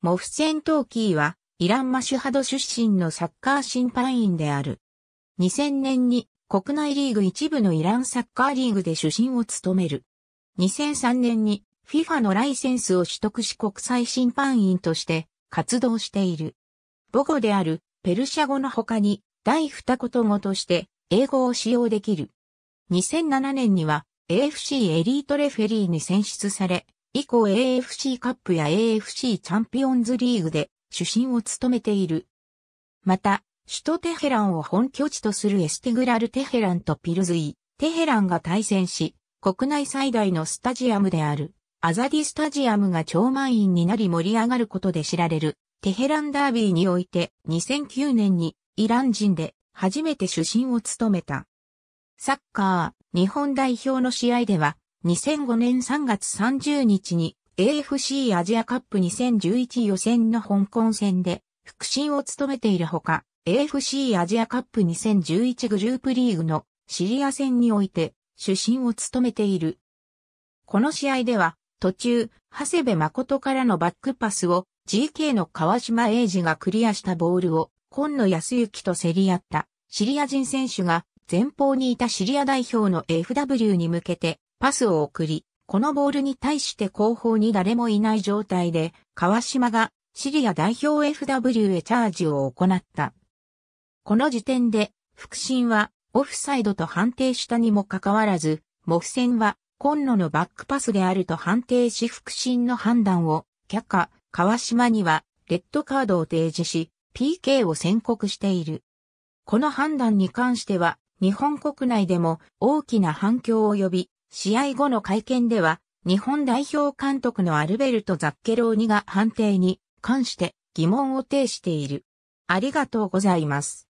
モフセントーキーは、イランマシュハド出身のサッカー審判員である。2000年に国内リーグ一部のイランサッカーリーグで主審を務める。2003年に FIFA のライセンスを取得し国際審判員として活動している。母語であるペルシャ語の他に第二言語として英語を使用できる。2007年には AFC エリートレフェリーに選出され、以降 AFC カップや AFC チャンピオンズリーグで主審を務めている。また、首都テヘランを本拠地とするエステグラルテヘランとピルズイ、テヘランが対戦し、国内最大のスタジアムであるアザディスタジアムが超満員になり盛り上がることで知られるテヘランダービーにおいて2009年にイラン人で初めて主審を務めた。サッカー日本代表の試合では2005年3月30日に AFC アジアカップ2011予選の香港戦で副審を務めているほか AFC アジアカップ2011グループリーグのシリア戦において主審を務めている。この試合では途中、長谷部誠からのバックパスを GK の川島英二がクリアしたボールを今野康之と競り合ったシリア人選手が前方にいたシリア代表の FW に向けてパスを送り、このボールに対して後方に誰もいない状態で川島がシリア代表 FW へチャージを行った。この時点で、腹心はオフサイドと判定したにもかかわらず、モフ戦は今野のバックパスであると判定し腹心の判断を却下、川島にはレッドカードを提示し PK を宣告している。この判断に関しては日本国内でも大きな反響を呼び、試合後の会見では日本代表監督のアルベルト・ザッケローニが判定に関して疑問を呈している。ありがとうございます。